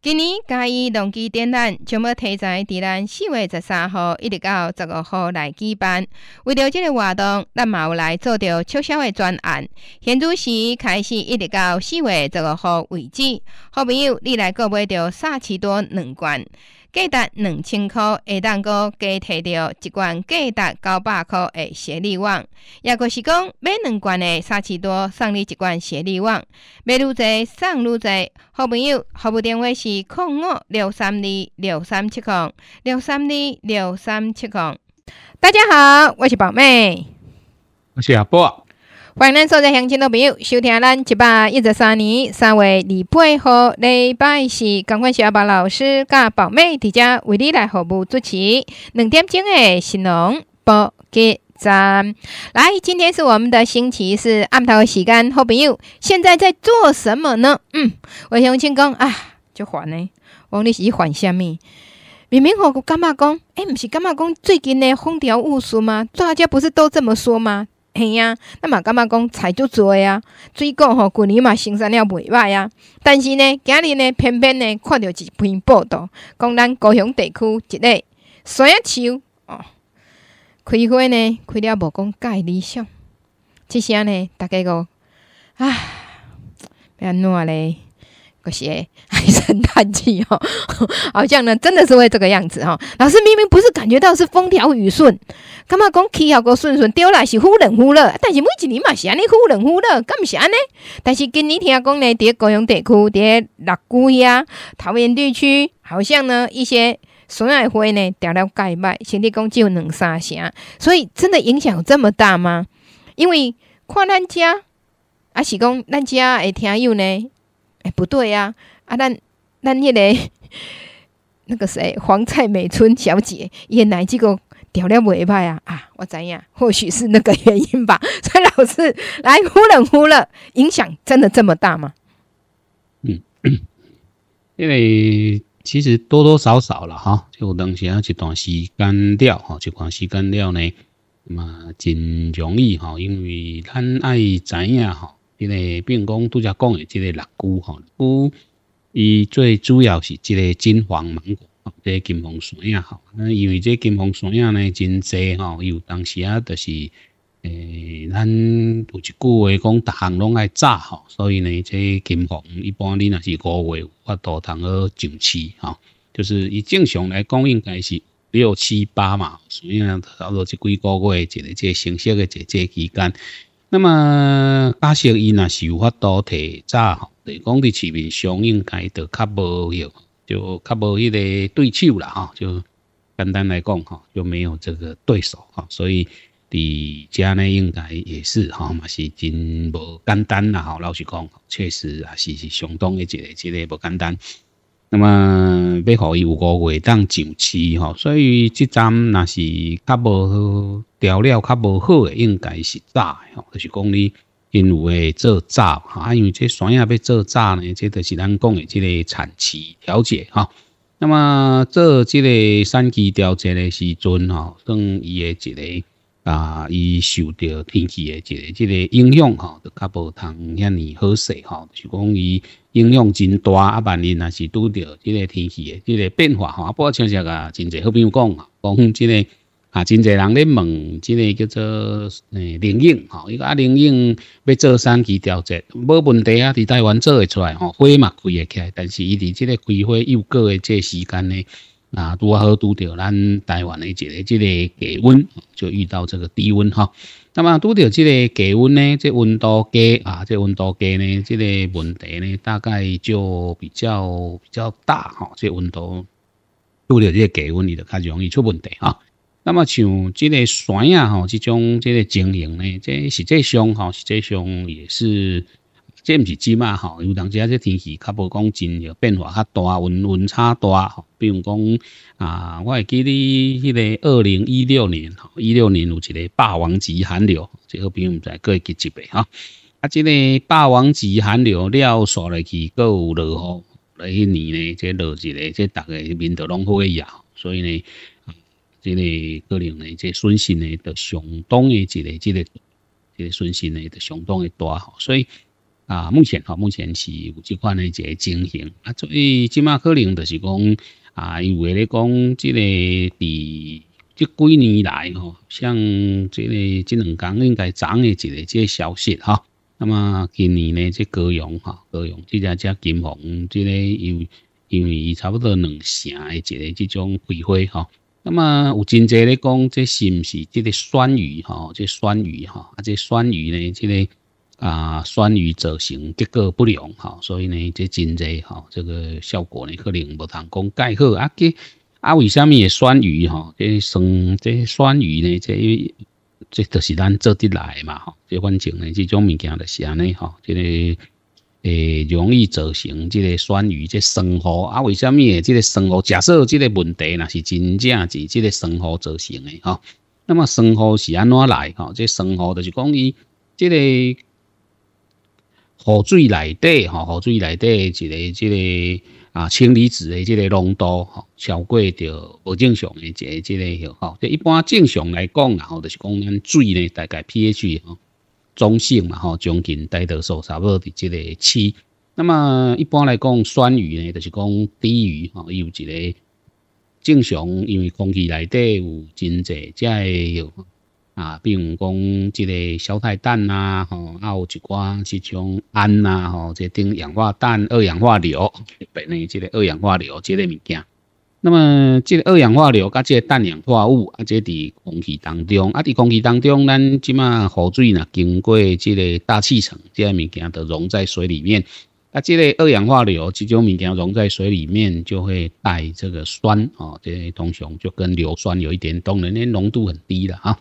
今年嘉义农机展览将要提前伫咱四月十三号一直到十五号来举办。为了即个活动，咱嘛有来做着促销的专案。现主时开始一直到四月十五号为止，好朋友你来购买着萨奇多两罐。价值两千块，会当个加摕到一罐价值九百块的协力网，也就是讲买两罐的沙奇多送你一罐协力网，买愈侪送愈侪。好朋友，服务电话是零五六三二六三七零六三二六三七零。大家好，我是宝妹，我是阿波。欢迎咱所在乡亲的朋友收听咱一百一十三年三月二八号礼拜四，赶快小宝老师甲宝妹伫遮为你来服务主持两点钟的新农播给站。来，今天是我们的星期四暗头时间，好朋友现在在做什么呢？嗯，我乡亲讲啊，就烦呢，我你是烦什么？明明我干嘛讲？哎，不是干嘛讲？最近呢风调雨顺吗？大家不是都这么说吗？嘿呀，那嘛感觉讲菜足多啊，水果吼旧年嘛生产了袂歹啊。但是呢，今日呢偏偏呢看到一篇报道，讲咱高雄地区一个山树哦，开花呢开了无讲介理想，即声呢大家讲啊，要安怎咧？可惜唉声叹气哦，好像呢真的是会这个样子哈。老师明明不是感觉到是风调雨顺。感觉讲气候个顺顺，丢来是忽冷忽热，但是每一年嘛是安尼忽冷忽热，敢毋是安尼？但是今年听讲呢，伫高雄地区、伫六姑呀、桃园地区，好像呢一些损害花呢掉了盖麦，甚至讲只有两三成，所以真的影响有这么大吗？因为看咱家，啊是讲咱家诶听友呢，不对呀，啊咱咱迄个那个谁黄蔡美春小姐也来这个。调了尾巴呀啊！我怎样？或许是那个原因吧。所以老师来忽冷忽热，影响真的这么大吗？嗯，因为其实多多少少了哈，就等下一段时间了哈，一段时间了呢，嘛真容易哈，因为咱爱知影哈，因为变讲拄则讲的这个六菇哈，菇伊最主要是这个金黄芒果。即个金黄山呀，吼，那因为这金黄山呀呢，真济吼，有当时啊，就是诶，咱有一句话讲，逐项拢爱早吼，所以呢，这金黄一般你若是五月发度通好上市吼，就是以正常来讲，应该是六七八嘛，所以呢，差不多这几个月一个这成熟的这这期间，那么假设伊若是有法度提早吼，来讲伫市面上应该就较无用。就较无迄个对手啦，哈，就简单来讲，哈，就没有这个对手，哈，所以伫遮呢，应该也是，哈，嘛是真无简单啦，哈，老实讲，确实也是是相当的一个一个无简单。那么要互伊有五月当上市，吼，所以即站若是较无调料较无好诶，应该是早，吼，就是讲你。因为做炸哈，因为这山叶要做炸呢，这就是咱讲诶即个产期调节哈。那么做即个产期调节的时阵吼，算伊诶一个啊，伊受到天气的一个这个影响吼，就较无通遐尼好势吼。就讲伊影响真大，啊，万一若是拄着这个天气的这个变化吼，啊，不过像这个真侪好朋友讲啊，讲这个。啊，真侪人咧问，即个叫做诶灵应吼，伊讲啊灵应要做三期调节，无问题啊，伫台湾做会出来吼，花嘛开会起来，但是伊伫即个开花幼果诶这时间呢，啊拄好拄着咱台湾诶一个即个低温，就遇到这个低温哈。那么拄着即个低温呢，这温度低啊，这温度低呢，即个问题呢，大概就比较比较大哈。这温度拄着即个低温，伊就较容易出问题哈。那么像这个山啊吼，这种这个经营呢，这实际上吼，实际上也是，这毋是只嘛吼，有当时啊这天气较无讲真有变化较大，温温差大吼。比如讲啊，我会记你迄个二零一六年吼，一六年有一个霸王级寒流，这个并毋知各会记一袂吼。啊，这个霸王级寒流了，刷落去搁有落雨，来迄年呢，这落一个，这逐个面都拢好呀，所以呢。这个个人呢，这损失呢，就相当的一个，这个，这个损失呢，就相当的大吼。所以啊，目前吼，目前是有即款的一个情形啊，所以即马可能就是讲啊，因为咧讲即个伫即几年来吼，像即个即两天应该涨的一个即个消息哈。那么今年呢，即高阳哈，高阳即只只金红，即个因因为伊差不多两成的一个即种开花哈。那么有真侪咧讲，这是毋是即个酸雨哈？即酸雨哈？啊，这酸雨呢，即个。啊，酸雨造成结果不良哈，所以呢，这真济哈，这个效果呢可能无通讲介好啊。这啊，为虾米酸雨哈？这酸这酸雨呢，这这都是咱做得来嘛哈。这反正呢，这种物件就是安尼哈，这个诶容易造成这个酸雨这生雨啊。为虾米这个生雨？假设这个问题那是真正是这个生雨造成的哈，那么生雨是安怎来哈？这生雨就是讲伊这个。河水内底吼，河水内底一个即个啊氢离子的即个浓度吼，超过着无正常的一个即个吼。即一般正常来讲啦吼，就是讲咱水呢大概 pH 吼中性嘛吼，将近大多数差不多伫即个七。那么一般来讲，酸雨呢就是讲低于吼，有一个正常，因为空气内底有真济即个。啊，比如讲即个小太氮呐，吼，还有一寡即种氨呐，吼，即丁氧化氮、二氧化硫，别呢，即个二氧化硫即个物件。那么，即个二氧化硫甲即个氮氧化物，啊，即伫空气当中，啊，伫空气当中，咱即马雨水呐，经过即个大气层，即个物件都溶在水里面。啊，即个二氧化硫即种物件溶在水里面，就会带这个酸，哦，这通常就跟硫酸有一点，当然呢，浓度很低了啊。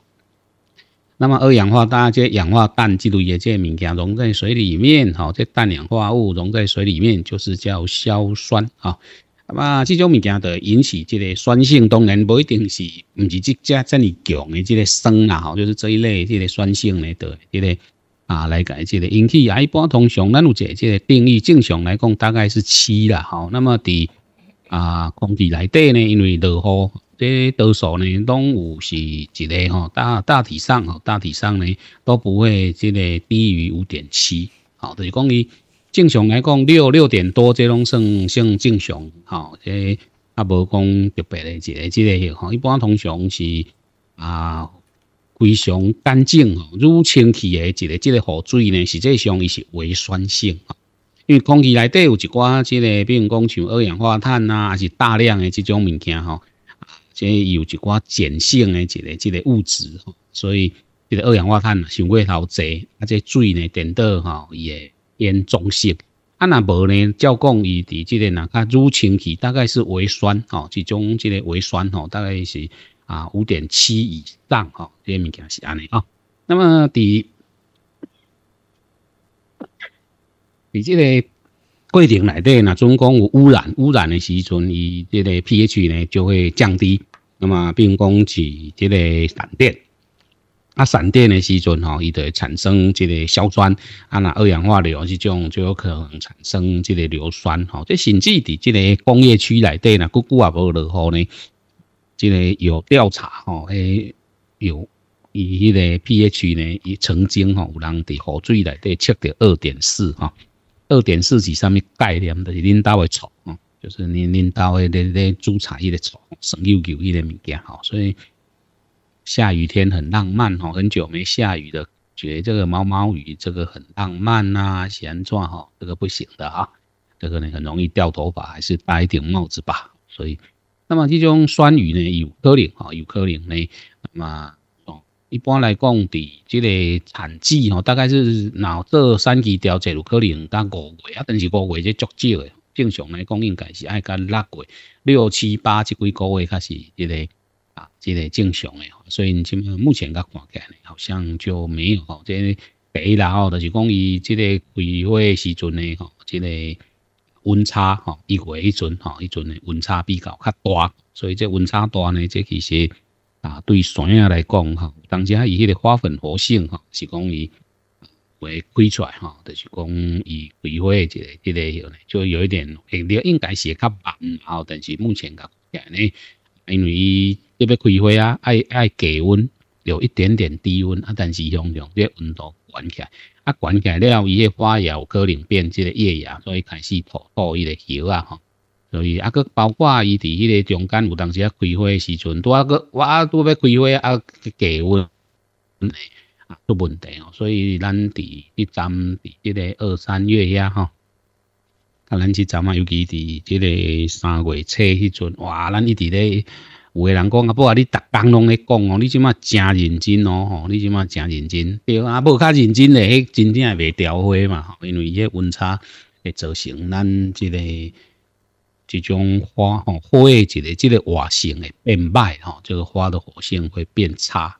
那么二氧化氮、这氧化氮这类的这物件溶在水里面，哈，这氮氧化物溶在水里面就是叫硝酸，哈。那么这种物件的引起这个酸性，当然不一定是，不是这这这么强的这个酸啦，吼，就是这一类这个酸性的的这个啊来改这个引起啊，一般通常咱有这这个定义，正常来讲大概是七啦，哈。那么伫啊空气内底呢，因为落雨。这多数呢，拢有是一个吼，大大体上吼，大体上呢都不会这个低于五点七，好，就是讲伊正常来讲六六点多，这拢算算正常，吼，这啊无讲特别的一个这个吼，一般通常是啊非常干净吼，如清气的一个这个雨水呢，实际上伊是微酸性，因为空气内底有一寡这个，比如讲像二氧化碳呐，还是大量的这种物件吼。即有一寡碱性的一个即个物质吼，所以即个二氧化碳伤过头侪，啊，这水呢变到吼伊会变中性。啊，若无呢，照讲伊伫即个若较乳清气，大概是微酸吼，即种即个微酸吼，大概是啊五点七以上吼，这物件是安尼啊。那么伫伫即个过程内底，若总共有污染，污染的时阵，伊即个 pH 呢就会降低。那么，并讲是这个闪电，啊，闪电的时阵吼，伊就会产生这个硝酸，啊，那二氧化硫这种就有可能产生这个硫酸吼。这甚至伫这个工业区内底呢，久久也无落雨呢，这个有调查吼，诶，有伊迄个 pH 呢，伊曾经吼有人伫雨水内底测到二点四吼，二点四是啥物概念？就是恁兜会错吼。就是恁恁兜诶咧咧主产迄个虫，生又有迄个物件吼，所以下雨天很浪漫吼，很久没下雨的，觉得这个毛毛雨这个很浪漫呐，闲转吼，这个不行的啊，这个呢很容易掉头发，还是戴一顶帽子吧。所以，那么这种酸雨呢有可能吼，有可能呢，那么哦，一般来讲，伫即个产季吼，大概是哪这三期调节有可能到五月啊，但是五月这足少诶。正常来讲，应该是爱到六月、六七八即几个月开始，即个啊，这个正常诶。所以，即目前甲看起来，好像就没有吼。这第一啦吼，就是讲伊即个开花时阵诶，吼，即个温差吼，一月迄阵吼，迄阵诶温差比较较大，所以这温差大呢，这其实啊，对山啊来讲吼，当时伊迄个花粉活性吼，是讲伊。会开出来哈，就是讲伊开花一个一个就有一点，应应该是较慢，然后，但是目前个，因为伊要要开花啊，爱爱低温，有一点点低温啊，但是用用这温度关起来，啊，关起来了，伊个花芽有可能变即个叶芽，所以开始吐吐伊个叶啊吼。所以啊，佮包括伊伫迄个中间有当时啊开花时阵，拄啊个我啊拄要开花啊低温啊出问题哦。所以咱伫一站伫即个二三月遐吼，啊咱即站啊，尤其伫即个三月初迄阵，哇，咱一直咧。有个人讲啊，不啊，你逐工拢咧讲哦，你即马真认真哦，吼，你即马真认真，对啊，无较认真咧，迄真正会袂调花嘛，吼，因为伊迄温差会造成咱即个即种花吼花诶一个即个活性会变歹吼，这个花的活性会变差，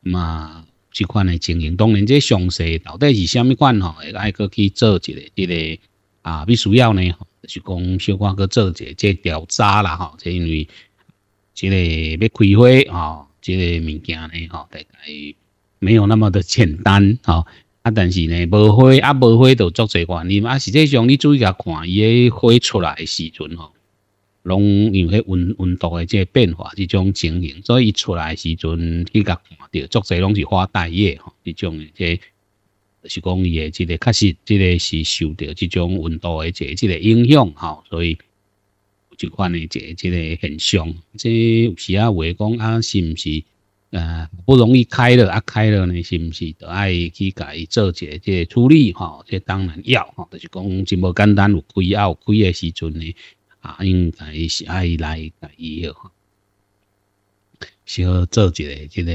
嘛，即款诶情形，当然这详细到底是虾米款吼，会爱搁去做一个即个啊，必须要呢，就是讲小可搁做一个即调查啦，吼，这因为。即个要开花吼，即个物件呢吼，大概没有那么的简单吼。啊，但是呢，无花啊，无花就足侪原因啊。实际上，你注意下看伊个花出来诶时阵吼，拢因为温温度诶即个变化，即种情形，所以伊出来诶时阵，去甲看着足侪拢是花带叶吼，即种诶即，是讲伊诶即个确实，即个是受到即种温度诶即即个影响吼，所以。即款诶，即即个现象，即有时啊，话讲啊，是毋是呃不容易开了啊？开了呢，是毋是都爱去甲伊做一个即个处理吼？即当然要吼，就是讲真无简单，有开啊有开诶时阵呢，啊，应该是爱来甲伊吼，小做一个即个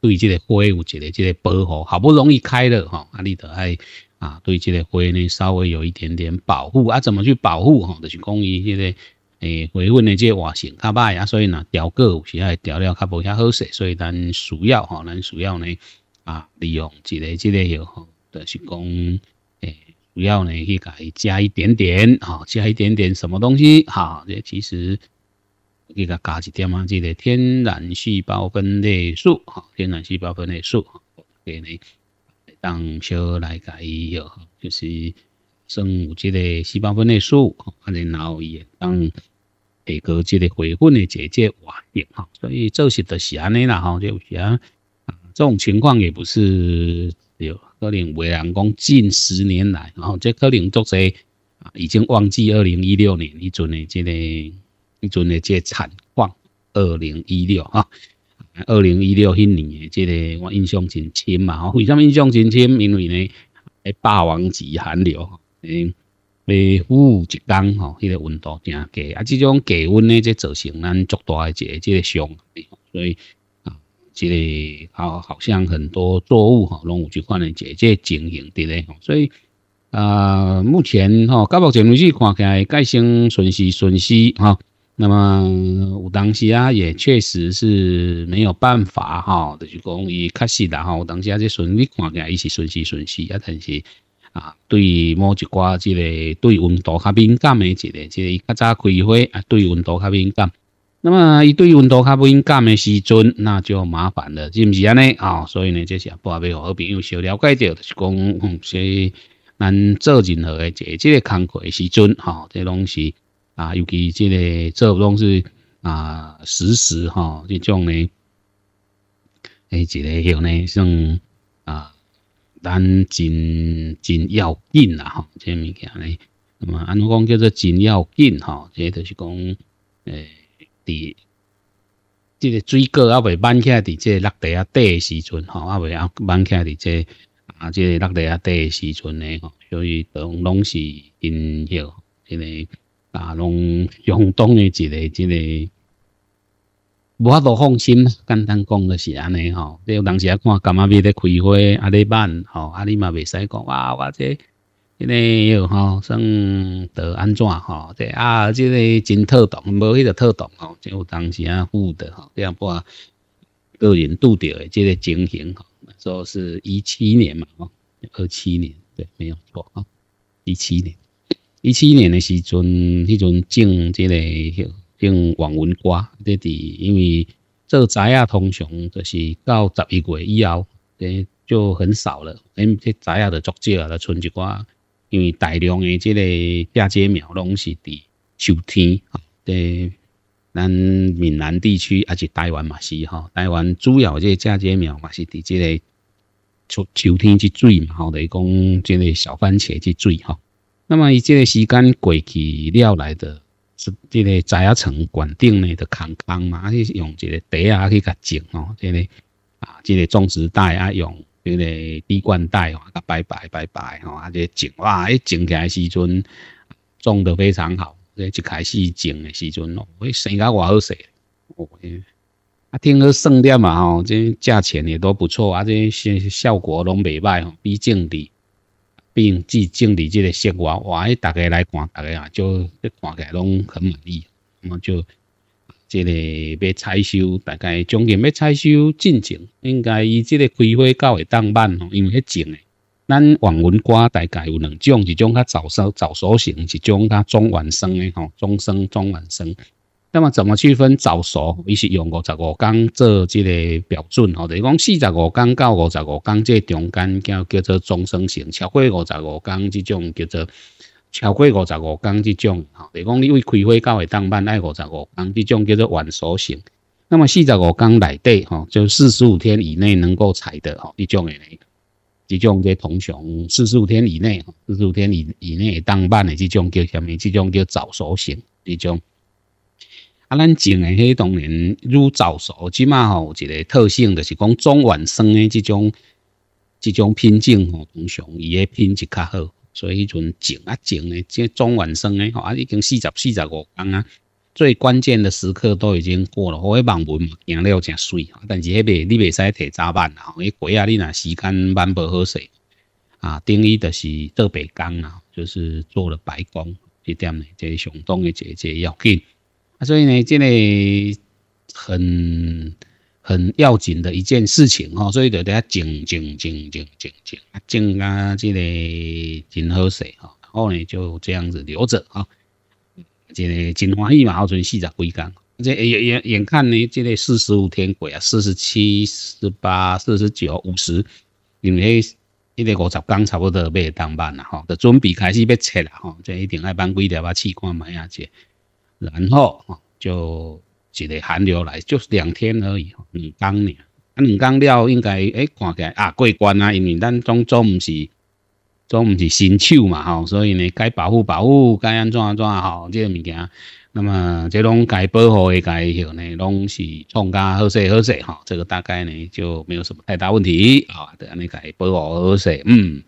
对即个花有一个即个保护，好不容易开了吼，啊，你都爱。啊，对这个花呢，稍微有一点点保护啊，怎么去保护哈？就是讲伊这个诶，花粉的这活性较歹啊，所以呢，调个有时爱调了较无遐好势，所以咱需要哈，咱需要呢啊，利用一个这个药哈，就是讲诶，需要呢去给加一点点哈，加一点点什么东西哈？这其实给它加一点嘛，这个天然细胞分裂素哈，天然细胞分裂素哈，给呢。当小来甲伊药，就是生物即个细胞分裂素，啊，然后伊当提高即个回粉的节节活性哈，所以做实就是安尼啦吼，就有时啊，这种情况也不是有可能为人讲近十年来，然后这可能作者啊已经忘记二零一六年一阵的即个一阵的这惨况，二零一六哈。二零一六迄年诶，即个我印象真深嘛吼。为什么印象真深？因为呢，诶，霸王级寒流，诶，诶，负一工吼，迄个温度真低啊。即种低温呢，即造成咱足大诶一个即个伤害。所以啊，即个好，好像很多作物吼，拢有即款诶一个即情形伫咧吼。所以啊，目前吼，到目前为止看起来，改善顺势顺势吼。那么有当时啊，也确实是没有办法哈，就是讲伊确实啦哈，有当时啊，这顺利看起来伊是顺势顺势啊，但是啊，对某一寡即个对温度较敏感的一个，即个较早开花啊，对温度较敏感。那么伊对温度较敏感的时阵，那就麻烦了，是毋是安尼啊？所以呢，这是不要好朋友小了解着，就是讲，嗯，所以咱做任何的这即个工课的时阵，哈，这拢是。啊，尤其即个做拢是啊，实时吼，即种呢，诶，一个叫呢，算，咱真真要紧啦吼，即物件呢，那么安怎讲叫做真要紧吼，即就是讲，诶，伫即个水果啊未挽起来伫即个落地啊底诶时阵吼，啊未啊挽起来伫即啊即个落地啊底诶时阵呢吼，所以拢拢是真要即个。啊，拢相当的一个，即个无法度放心。简单讲就是安尼吼，即有当时啊看干嘛咪咧开花啊咧办吼，啊你嘛未使讲哇，我这即个又吼算得安怎吼？这啊，即个真特动，无迄个特动吼，即有当时啊负的吼，这样不啊个人拄着的即个情形吼，说是一七年嘛吼，二七年对，没有错啊，一七年。一七年的时阵，迄阵种即个用网纹瓜，即伫因为做摘啊，通常就是到十一月以后，诶就很少了。因这摘啊的足少啊，剩一寡，因为大量的即个嫁接苗拢是伫秋天啊。伫咱闽南地区，还是台湾嘛是吼，台湾主要即嫁接苗嘛是伫即个秋秋天去水嘛，吼，等于讲这个小番茄去水吼。那么伊这个时间过去了来的，是这个栽啊层管顶呢的空空嘛，去用一个袋啊去甲种吼，这个啊，这个种植袋啊用这个滴灌袋吼，甲摆摆摆摆吼，啊这种哇，一种起来时阵种得非常好，这一开始种的时阵哦，会生甲偌好势，哦。啊，听说盛店嘛吼，这价钱也都不错啊，这些效果拢袂歹吼，比种地，并即种地这个效果，哇，大家来看，大家啊就看起来拢很满意，那么就这个要采收，大概将近要采收进前，应该以这个开花到会当慢吼，因为迄种诶，咱黄文瓜大概有两种，一种较早熟早熟型，一种较中晚生诶吼，中生中晚生。那么怎么区分早熟？伊是用五十五天做这个标准吼，就是讲四十五天到五十五天这中间叫叫做中生型，超过五十五天这种叫做超过五十五天这种吼，等于讲你为开花到会当班爱五十五天这种叫做晚熟型。那么四十五天内底吼，就四十五天以内能够采的吼，这种诶，这种这同熊四十五天以内，四十五天以以内当班的这种叫什么？这种叫早熟型，这种。啊，咱种诶，迄当然愈早熟，即码吼有一个特性，就是讲中晚生诶，即种即种品种吼，通常伊诶品质较好，所以迄阵种啊种诶，即中晚生诶，吼啊已经四十四十五天啊，最关键的时刻都已经过了，迄网文嘛行了诚水，但是迄袂你袂使摕早班啦，迄鬼啊你若时间蛮无好势啊，等于就是做白工啊，就是做了白工，一点呢，即上当诶一个要紧。所以呢，这个很很要紧的一件事情哈，所以就得静静静静静静啊，静啊，这个真好势哈，然后呢就这样子留着哈，这个真欢喜嘛，好存四十几天，这眼眼眼看呢，这个四十五天过啊，四十七、四十八、四十九、五十，因为一个五十天差不多要当班了哈，就准备开始要切了哈，这一定要搬几条把气管买下去。然后啊，就一个寒流来，就是两天而已，两缸呢。啊，两缸了应该诶，看起来啊过关啊，因为咱总总毋是总毋是新手嘛吼，所以呢该保护保护，该安怎安怎吼，这个物件。那么这拢该保护的该许呢，拢是创加好势好势吼，这个大概呢就没有什么太大问题啊。的安尼该保护好势，嗯，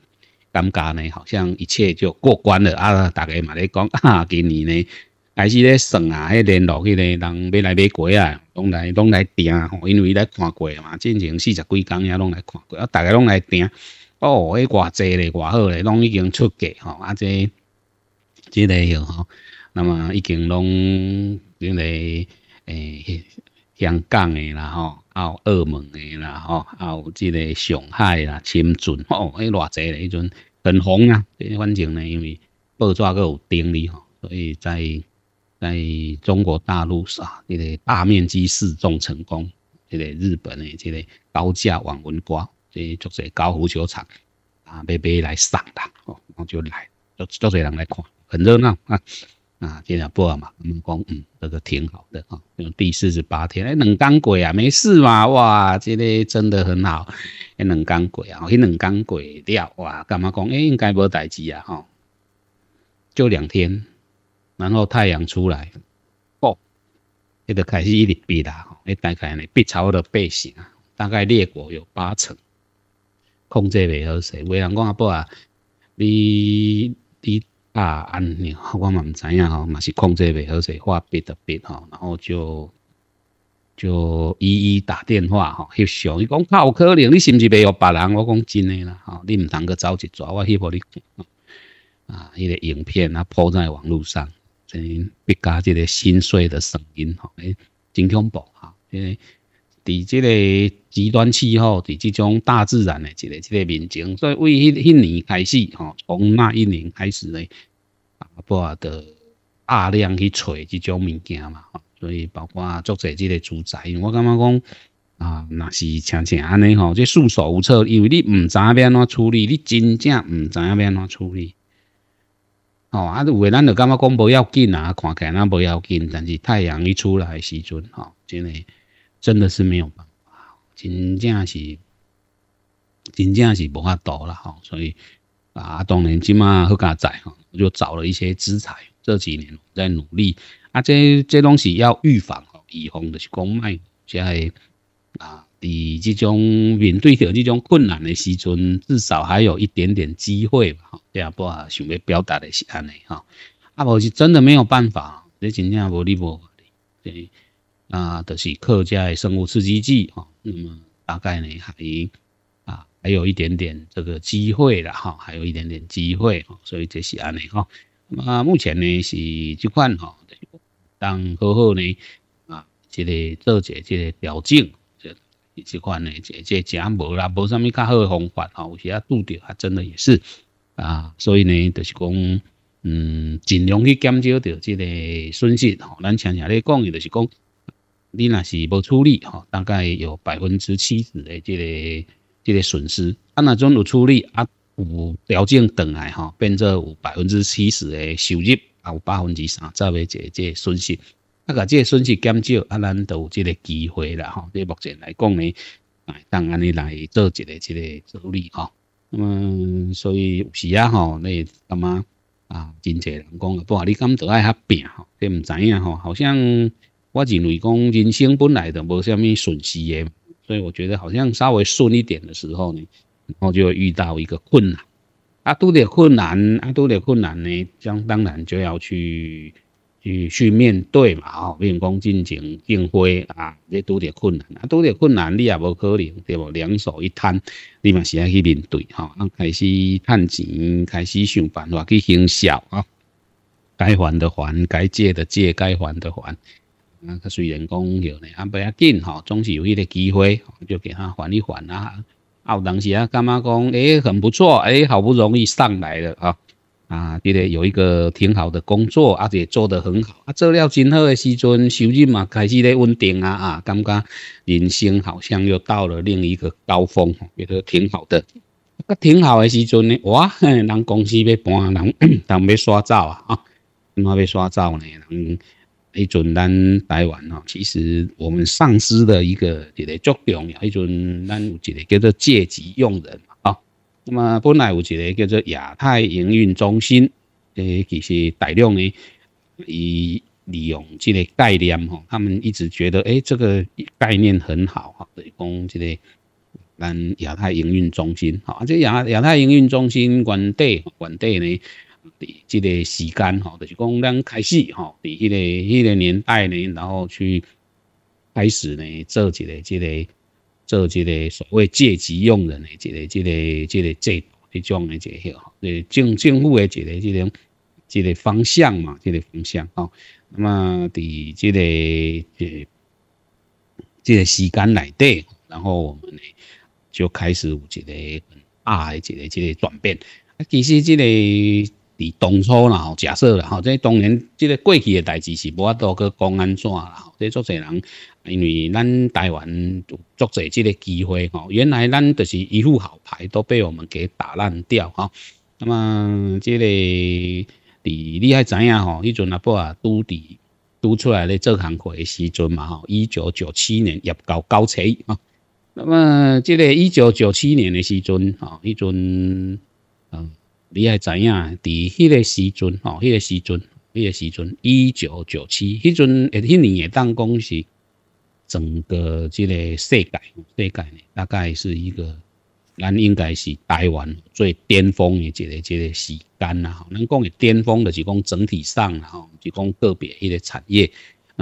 尴尬呢，好像一切就过关了啊。大家嘛咧讲啊，今年呢。开始咧算啊，迄联络迄个人买来买过啊，拢来拢来订吼，因为伊来看过嘛，进前四十几工也拢来看过，啊，大家拢来订，哦，迄偌济咧，偌好咧，拢已经出价吼，啊，这这个哟吼，那么已经拢因为诶香港诶啦吼，有澳门诶啦吼，有即个上海啦、深圳吼，迄偌济咧，迄阵很红啊，反正呢，因为报纸个有登哩吼，所以在。在中国大陆啊，这个大面积试种成功，这个日本的这个高价网纹瓜，这就是高湖球场啊，被被来上的哦，然后就来，就就这人来看，很热闹啊啊，今天播嘛，我们讲嗯，这个挺好的啊，第四十八天，哎，冷刚鬼啊，没事嘛，哇，这个真的很好，哎，冷刚鬼啊，一冷刚鬼掉，哇，干嘛讲？哎，应该无代志啊，哈，就两天。然后太阳出来，哦，那就开始一直闭啦，一大概呢闭超的背型啊，大概裂果有八成，控制袂好势。有人讲阿伯啊，你你啊安尼，我嘛唔知影吼，嘛是控制袂好势，画闭的闭吼，然后就就一一打电话吼，翕相，伊讲靠可能，你是毋是袂有别人？我讲真诶啦，吼，你唔通去走一抓，我翕互你啊，迄个影片啊铺在网络上。声别加这个心碎的声音吼，诶，真恐怖哈！因为伫这个极端气候，伫这种大自然的一个这个面前，所以为迄迄年开始吼，从那一年开始呢，啊，不的大量去找这种物件嘛，所以包括作者这个主宰，因为我感觉讲啊，那是像像安尼吼，这束手无策，因为你唔知要安怎处理，你真正唔知要安怎处理。哦，啊，有诶，咱就感觉讲无要紧啊，看起来那无要紧，但是太阳一出来时阵，吼，真诶，真的是没有办法，真正是真正是无法度啦吼，所以啊，当然即马好加在吼，我就找了一些资材，这几年在努力啊，这这东西要预防吼，预防就是讲卖即系啊。伫即种面对着即种困难的时阵，至少还有一点点机会吧。这样不啊，想要表达的是安尼哈。啊，无是真的没有办法，你真正无理无法对啊，就是客家的生物刺激剂哈。那么大概呢还啊还有一点点这个机会了哈，还有一点点机会哈。所以这是安尼哈。那么目前呢是这款哈，当好好呢啊，这个做者这个调整。即款呢，这这真无啦，无啥物较好的方法吼，有时啊拄着啊，真的也是啊，所以呢，就是讲，嗯，尽量去减少着即个损失吼。咱常常咧讲，伊就是讲，你若是无处理吼，大概有百分之七十的即个即个损失。啊，若种有处理啊，有条件等来吼，变做有百分之七十的收入，啊，有百分之三十的这这损失。啊，甲即个损失减少，啊，咱都有即个机会啦，吼。即目前来讲呢，啊，当安尼来做一个即个处理，吼。那么，所以有时啊，吼，你感觉啊，真济人讲，不过你敢都爱较拼，吼，你毋知影，吼，好像我认为讲人生本来就无虾米顺时诶，所以我觉得好像稍微顺一点的时候呢，然后就会遇到一个困难，啊，拄着困难，啊，拄着困难呢，将当然就要去。去去面对嘛，吼，面讲进行应会啊，你拄着困难，啊，拄着困难，你也无可能对无？两手一摊，你嘛是要去面对，吼，啊，开始趁钱，开始想办法去行销啊，该还的还，该借的借，该还的还。啊，虽然讲有呢，啊，不要紧，吼，总是有迄个机会，就给他还一还啊。啊，有当时啊，干嘛讲？诶，很不错，诶，好不容易上来了啊。啊，这个有一个挺好的工作，而且做得很好。啊，做了今后的时阵，收入嘛开始咧稳定啊啊，感觉人生好像又到了另一个高峰，觉得挺好的。啊，挺好的时阵呢，哇，人公司要搬，人人？要刷走啊，啊，怎么要刷走呢？人？一阵咱台湾哦，其实我们丧失的一个一个作用，一阵咱有一个叫做借机用人。那么本来有一个叫做亚太营运中心，诶，其实大量呢，以利用这个概念吼，他们一直觉得诶，这个概念很好哈，对，讲这个咱亚太营运中心，啊，这亚亚太营运中心原底原底呢，这个时间哈，就是讲咱开始哈，伫迄个迄个年代呢，然后去开始呢做一个这个。做这个所谓借机用人的这个、这个、这个制度，这种的这个哈，呃，政政府的这个、这种、这个方向嘛，这个方向哈。那么，伫这个、这、这个时间内底，然后我们呢就开始有一个很大的一个、这个转变。啊，其实这个。伫当初啦，吼，假设啦，吼，即当然，即个过去的代志是无法度去讲安怎啦，吼，这足侪人，因为咱台湾足侪即个机会，吼，原来咱就是一副好牌都被我们给打烂掉，哈。那么，这个你你还知影吼？迄阵阿伯啊，拄伫拄出来咧做行货的时阵嘛，吼，一九九七年入到高车啊。那么，即个一九九七年的时阵，吼，迄阵，嗯。你还知影？伫迄个时阵，吼，迄个时阵，迄个时阵，一九九七，迄阵，诶，迄年也当讲是整个即个世界，世界呢，大概是一个，咱应该是台湾最巅峰的一个即个时间啦。吼，咱讲的巅峰就是讲整体上，吼，是讲个别迄个产业。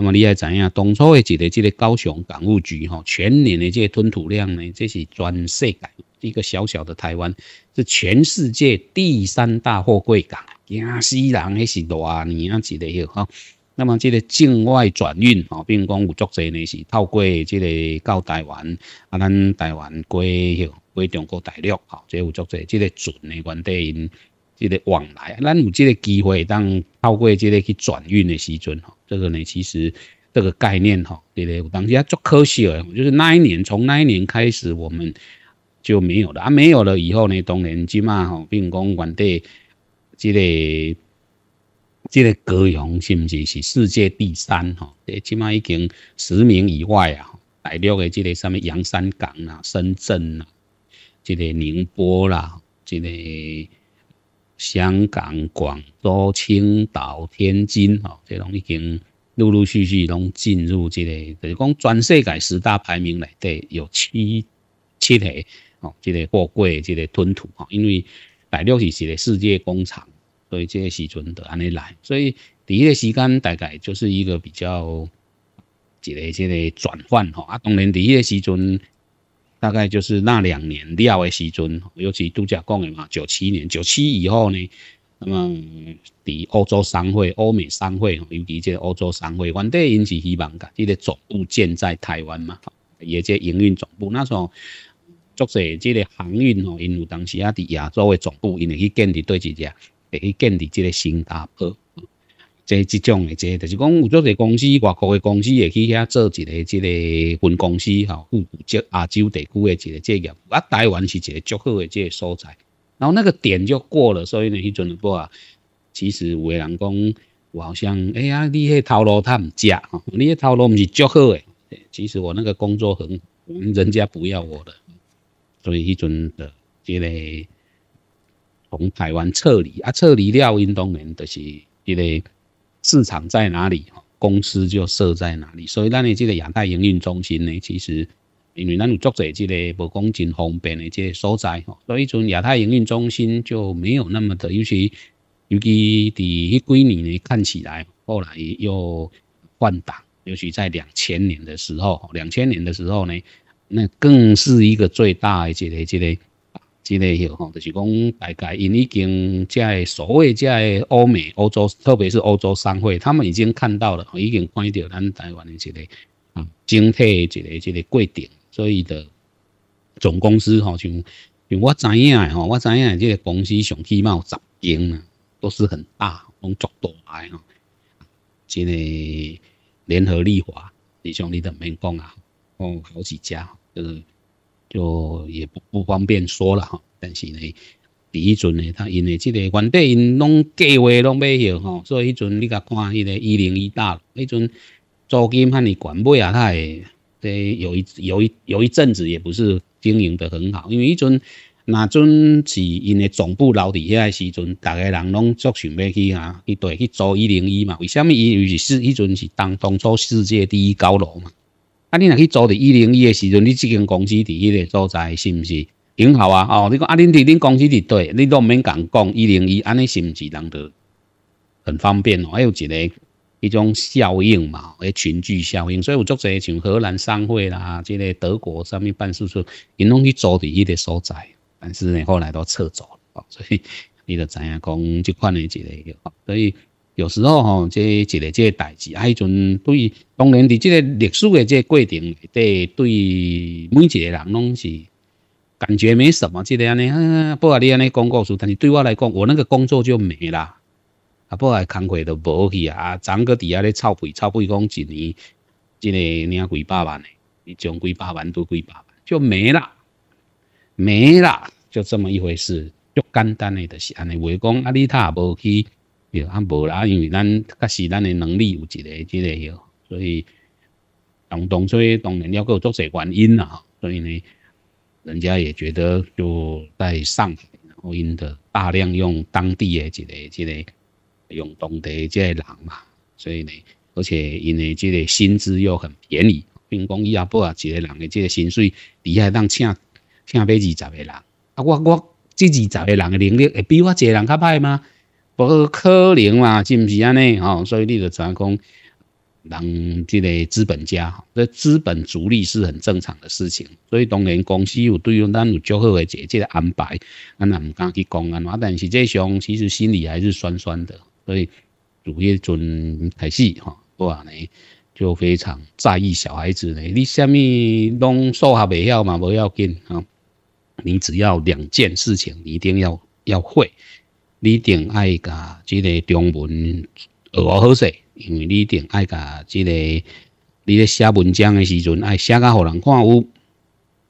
那么你还知影？当初的一个即个高雄港务局，吼，全年的这个吞吐量呢，这是全世界。一个小小的台湾是全世界第三大货柜港，惊死人！那是偌年啊，一个哟哈。那么这个境外转运哦，比如讲有足侪呢是透过这个到台湾啊，咱台湾过哟过中国大陆哈，这有足侪这个船的原地因这个往来，咱有这个机会当透过这个去转运的时阵哈，这个呢其实这个概念哈，对不对？当时啊足可惜的，就是那一年从那一年开始我们。就没有了啊！没有了以后呢，当然即嘛吼，比如讲原地即个即个高雄是毋是是世界第三吼？诶，起码已经十名以外啊，大陆的即个什么洋山港啊、深圳啊，即个宁波啦，即个香港、广州、青岛、天津吼，这拢已经陆陆续续拢进入这个，就是讲全世界十大排名内底有七七个哦，即个货柜这个吞吐吼，因为大陆是一个世界工厂，所以这个时阵就安尼来，所以第一个时间大概就是一个比较一个即个转换吼，啊，当然第一个时阵。大概就是那两年料的时阵，尤其度假讲的嘛，九七年、九七以后呢，那么伫欧洲商会、欧美商会，尤其这欧洲商会，原底因是希望噶，这个总部建在台湾嘛，也即营运总部。那时候，作者这个航运吼，因为当时啊，伫亚洲的总部，因为去建伫对一只，会去建伫这个新加坡。即即种诶，即就是讲有足侪公司，外国诶公司会去遐做一个即个分公司，吼，负责亚洲地区诶一个职业。啊，台湾是一个足好诶即个所在。然后那个点就过了，所以呢，迄阵不啊，其实有诶人讲，我好像，哎呀，你迄头路他毋食，吼，你迄头路毋是足好诶。其实我那个工作很，人家不要我的，所以迄阵的即个从台湾撤离，啊，撤离了，因当然就是即个。市场在哪里，公司就设在哪里。所以，咱的这个亚太营运中心呢，其实因为咱有作者这个无讲真方便的这个所在，所以从亚太营运中心就没有那么的，尤其尤其第迄几年呢，看起来后来又换挡，尤其在两千年的时候，两千年的时候呢，那更是一个最大的这个这个。这个有吼，就是讲大概因已经在所谓在欧美、欧洲，特别是欧洲商会，他们已经看到了，已经看到咱台湾的这个啊整体这个这个规定，所以的总公司吼，像像我知影的吼，我知影这个公司上起码有十间啊，都是很大，拢足大的吼。这个联合利华，你像你都免讲啊，哦，好几家，就是。就也不不方便说了哈，但是呢，第一阵呢，他因为这个原底因拢计划拢买许吼，所以迄阵你甲看迄个一零一大，迄阵租金和你管买啊，他也这有一有一有一阵子也不是经营的很好，因为迄阵那阵是因为总部留伫遐个时阵，大家人拢足想要去啊，去对去租一零一嘛，为什么？因为是迄阵是当当初世界第一高楼嘛。啊，你若去做伫一零一的时阵，你即间公司伫迄个所在是毋是很好啊？哦，你讲啊，恁伫恁公司伫对，你都毋免讲讲一零一，安尼是毋是人得很方便哦？还有一个一种效应嘛，诶，群聚效应。所以有足侪像荷兰商会啦，即个德国上面办事处，因拢去做伫迄个所在，但是呢，后来都撤走了哦。所以你就知影讲即款的一个，所以。有时候吼，这一个这个代志，啊，迄阵对，当然伫这个历史的这个过程里底，对每一个人拢是感觉没什么，这个安尼，啊，不管你安尼讲故事，但是对我来讲，我那个工作就没啦，啊，不然工课都无去啊，整个底下咧臭屁臭屁讲一年，这个领几百万的，你奖几百万都几百万，就没了，没了，就这么一回事，就简单的就是安尼，话讲啊，你他无去。有啊，无啦，因为咱确实咱的能力有一个即个有，所以当当初当然要够做些原因啦，所以呢，人家也觉得就在上海，然后因的大量用当地的即个即个用当地即个人嘛，所以呢，而且因为即个薪资又很便宜，并讲伊阿伯啊一个人的即个薪水，底下当请请买二十个人，啊我我这二十个人的能力会比我一个人较歹吗？不可能嘛，是毋是安尼？吼，所以你就怎讲，人这个资本家，这资本逐利是很正常的事情。所以当然公司有对于咱有较好的这这个安排，咱也毋敢去讲安怎。但实际上其实心里还是酸酸的。所以主迄阵开始吼，我呢就非常在意小孩子呢。你虾米拢数学袂晓嘛，无要紧啊。你只要两件事情，你一定要要会。你定爱甲即个中文学好势，因为你定爱甲即个你咧写文章的时阵，爱写甲互人看有，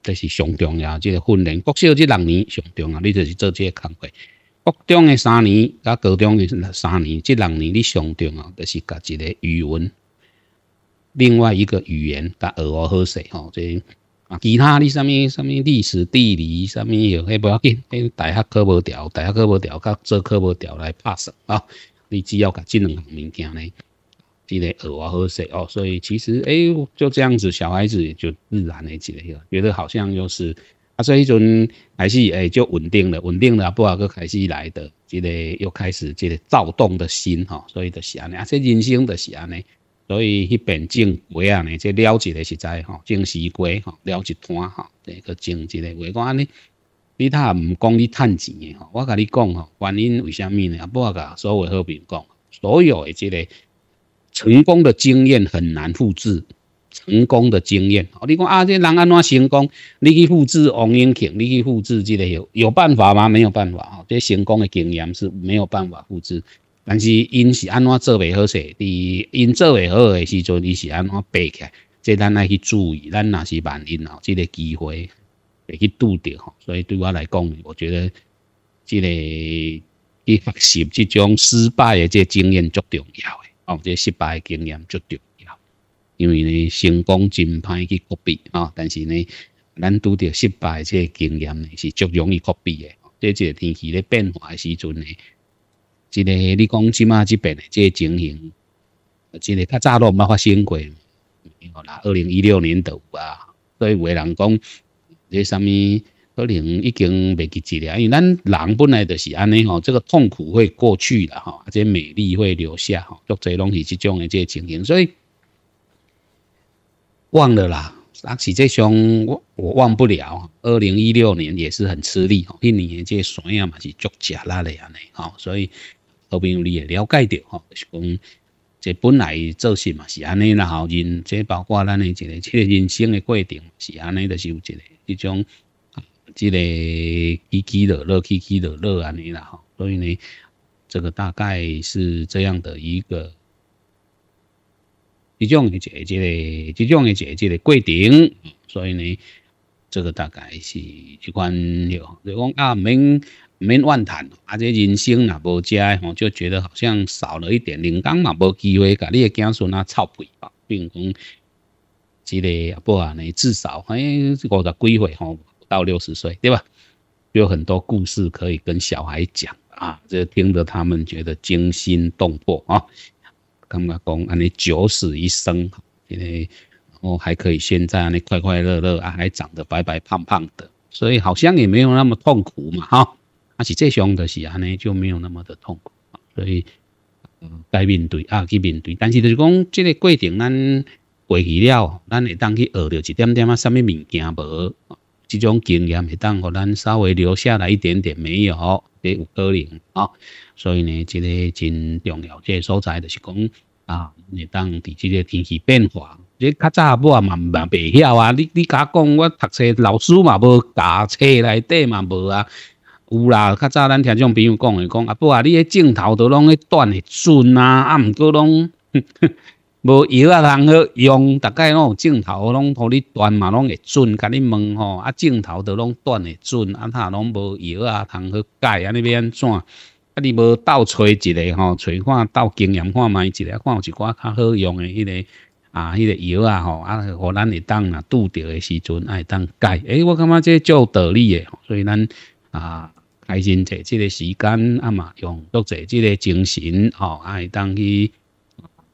这是上重要。即个训练，国小即六年上重要，你就是做即个工作。国中的三年，甲高中的三年，即六年你上重要，就是甲一个语文，另外一个语言甲学好势吼，即啊，其他你什么什么历史地理什么有，迄不要紧，迄大学考无调，大学考无调，甲做考无调来拍算啊。你只要甲这两项物件呢，即个学啊好势哦。所以其实诶，就这样子，小孩子也就自然的一个，觉得好像就是啊。所以阵还是诶就稳定了，稳定了，不好个开始来的，这个又开始这个躁动的心哈，所以就是安尼，啊，这人生就是安尼，所以迄边种话啊呢，这了一个实在吼，种西瓜吼，了一摊吼，这个种一个话讲安尼，你他毋讲你趁钱诶吼，我甲你讲吼，原因为虾米呢？啊，不好甲所有好朋友讲，所有诶这个成功的经验很难复制。成功的经验，哦，你讲啊，这人安怎成功？你去复制王永庆，你去复制这个有有办法吗？没有办法，哦，这成功的经验是没有办法复制。但是因是安怎做袂好势？伫因做袂好诶时阵，伊是安怎爬起？来？这咱爱去注意，咱若是万一哦，这个机会会去拄着吼。所以对我来讲，我觉得这个去学习即种失败诶，即个经验足重要诶，哦，这失败诶经验足重要。因为呢，成功真歹去 copy 啊，但是呢，咱拄着失败即个经验呢，是足容易 copy 的。这个天气咧变化诶时阵呢，即个你讲即马即边的这情形，即个较早都毋捌发生过，有啦。二零一六年都有啊，所以有人讲，这啥物可能已经袂记记了，因为咱人本来就是安尼吼，这个痛苦会过去啦吼，而且美丽会留下吼，足侪拢是即种的这情形，所以。忘了啦，啊，实际上我我忘不了。二零一六年也是很吃力，一年这山啊嘛是足食力的安尼，吼，所以好朋友你也了解到，吼，是讲这本来做事嘛是安尼啦，吼，人这包括咱的一个这个人生的过程是安尼，就是有一个一种这个起起落落，起起落落安尼啦，吼，所以呢，这个大概是这样的一个。一种的这个、一种的这个过程，所以呢，这个大概是一款了。就讲啊，免免怨叹，啊，这人生若无食的吼，就觉得好像少了一点。人工嘛无机会，甲你的子孙啊操配吧。比如讲，这个阿伯啊，呢至少哎五十几岁吼，到六十岁，对吧？有很多故事可以跟小孩讲啊，这听得他们觉得惊心动魄啊。感觉讲安尼九死一生，因为哦还可以现在安尼快快乐乐啊，还长得白白胖胖的，所以好像也没有那么痛苦嘛哈。而且这凶的是安尼就没有那么的痛苦，所以该面对啊去面对。但是就是讲这个过程咱过去了，咱会当去学到一点点啊，什么物件无？这种经验会当互咱稍微留下来一点点没有？这有可能啊。所以呢，这个真重要。这个所在就是讲啊，你当伫这个天气变化，这较早母啊嘛嘛袂晓啊。你你甲讲，我读册老师嘛无教册内底嘛无啊。有啦，较早咱听种朋友讲的讲啊，不啊，你迄镜头都拢咧断的准啊，啊毋过拢 无药啊通好用，大概拢镜头拢互你断嘛，拢会准。甲你问吼，啊镜头都拢断的准，啊他拢无药啊通好解，安尼要安怎？啊！你无倒找一个吼，找看倒经验看卖一个，看有一寡较好用的迄个啊，迄个药啊吼，啊，互咱会当啊拄着的时阵爱当解。诶，我感觉这足道理的，所以咱啊开心者即个时间啊嘛，用做者即个精神吼，爱当去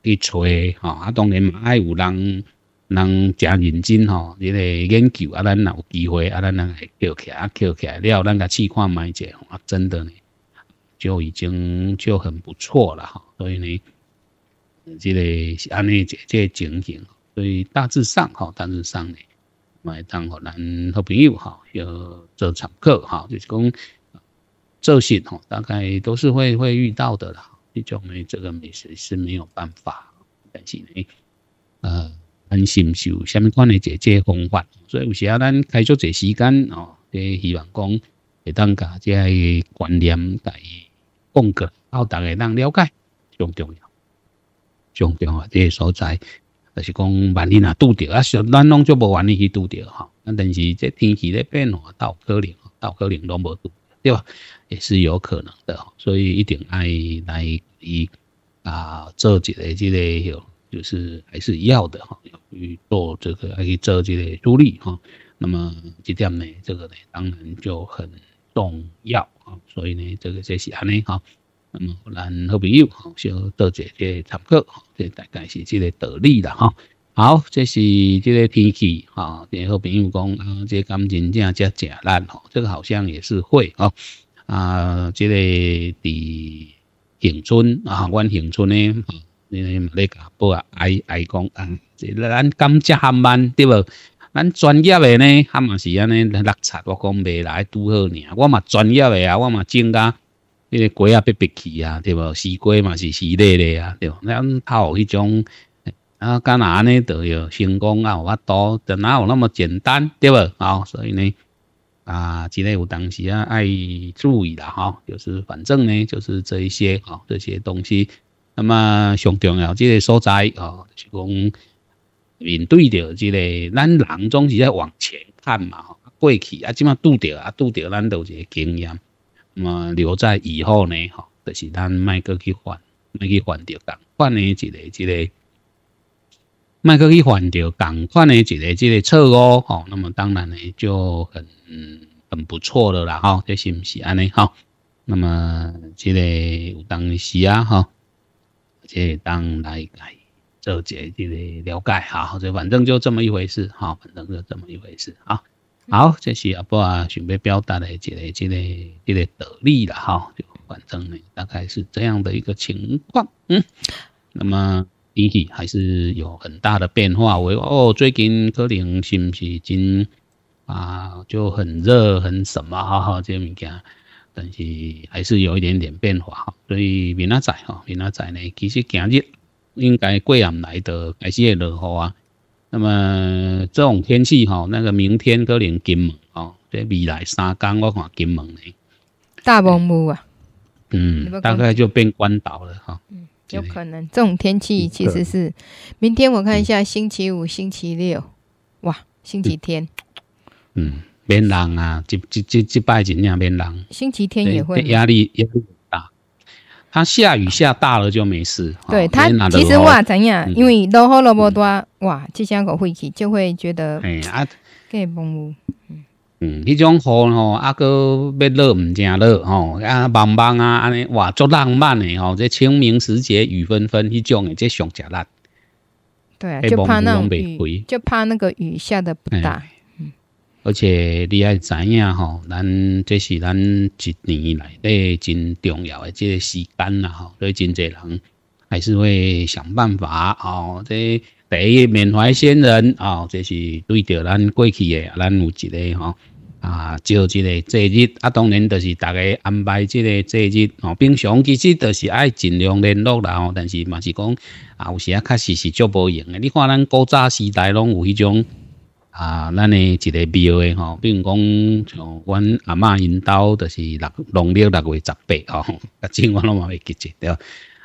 去找吼，啊，当然嘛爱有人人诚认真吼，即个研究啊，咱若有机会啊，咱能会捡起来，捡起来了，咱甲试看卖者，啊，真的呢。就已经就很不错了哈，所以呢，这个是安尼一即个情形，所以大致上哈，大致上呢，买当互咱好朋友哈，有做参考哈，就是讲这些哈，大概都是会会遇到的啦。这种呢，这个美食是没有办法，但是呢，呃，安心受下面款的这这方法，所以有时啊，咱开出这时间哦，这希望讲会当甲这观念带。讲个，好大家能了解，上重要，上重要这个所在，就是讲万一若拄着，啊，是咱拢就无万一去拄着哈。那但是这天气咧变化，到可能，到可能拢无拄，对吧？也是有可能的，所以一定爱来以啊做一个这个，就是还是要的哈，要去做这个，爱去做这个助力哈。那么这点呢，这个呢，当然就很重要啊。所以呢，这个这是安尼哈。那么咱好朋友哈，小多姐姐参考，这大概是这个道理了哈。好，这是这个天气哈。这好朋友讲啊，这感情正正正烂吼，这个好像也是会哦。啊，这个伫永春啊，阮永春呢，你嘛咧甲报啊，爱爱讲啊，这咱感觉较慢对无？咱专业的呢，他嘛是安尼落差，我讲未来拄好尔。我嘛专业的啊，我嘛种甲迄个瓜啊，别别去啊，对不？西瓜嘛是细粒粒啊，对不？咱泡迄种啊，干哪呢都有成功啊，有法度，就哪有那么简单，对无？好，所以呢，啊，即个有当时啊爱注意啦，哈，就是反正呢，就是这一些啊，这些东西，那么上重要即个所在啊，就是讲。面对着即个，咱人总是在往前看嘛，过去啊，即马拄着啊，拄着咱都一个经验，那么留在以后呢，吼，就是咱卖个去犯，卖去犯着共款的一个即个，卖个去犯着共款的一个即个错误，吼，那么当然呢就很很不错了啦，吼，这是毋是安尼，吼，那么这个有当时啊，吼，即当来改。这节这个了解哈，这反正就这么一回事哈，反正就这么一回事啊。好，这是阿伯啊准备表达的这个这个这个道理了哈，就反正呢大概是这样的一个情况，嗯，那么天气还是有很大的变化，我哦最近可能是不是真啊就很热很什么哈哈这物件，但是还是有一点点变化哈，所以明仔载哈明仔载呢其实今日。应该过阳来的开始会落雨啊，那么这种天气哈，那个明天可能金门哦，这未来三天我看金门呢，大风雾啊，嗯，大概就变关岛了哈，嗯，有可能。这种天气其实是明天我看一下，星期五、星期六，哇，星期天，嗯，免人啊，这这这这拜真正免人，星期天也会压力也。它下雨下大了就没事。对它其实哇怎样？因为落雨落不多，哇，这下个会去就会觉得哎啊，给蒙雾。嗯嗯，迄种雨吼，啊个要落唔正落吼，啊茫茫啊安尼哇，足浪漫的吼，这清明时节雨纷纷，迄种的这上食辣。对啊，就怕那种雨，就怕那个雨下的不大。而且你爱知影吼，咱这是咱一年来底真重要的这个时间啦吼，所以真侪人还是会想办法哦。这第一缅怀先人哦，这是对着咱过去的，咱有一个吼啊，就一个节日啊，当然就是大家安排这个节日哦。平常其实就是爱尽量联络啦吼，但是嘛是讲啊，有时啊确实是足无用的。你看咱古早时代拢有迄种。啊，咱诶一个庙诶吼，比如讲像阮阿嬷因兜，就是六农历六月十八吼，啊，正我拢嘛会记住对。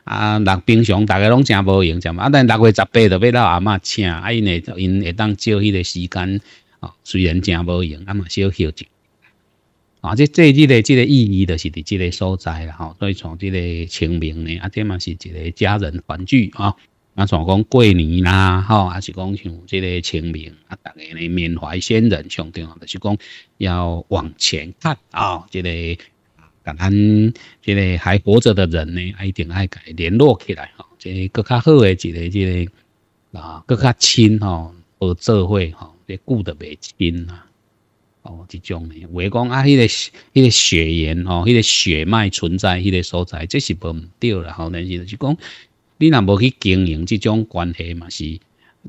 啊，六平常逐个拢诚无用，嘛，啊，但六月十八就要到阿嬷请，啊，因会因会当照迄个时间，哦，虽然诚无闲，啊嘛小休息。啊，这这日个即个意义，就是伫即个所在啦吼，所以从即个清明呢，啊，这嘛是一个家人团聚啊。啊，像讲过年啦，吼，还是讲像这个清明啊，大家呢缅怀先人，上重要就是讲要往前看啊，这个甲咱这个还活着的人呢，一定爱甲联络起来吼，这更较好的一个这个啊，更较亲吼，和做伙吼，这顾得袂亲啊，哦，这种诶，话讲啊，迄个迄个血缘吼，迄个血脉存在迄个所在，这是无毋对啦，吼，但是就是讲。你若无去经营这种关系嘛？是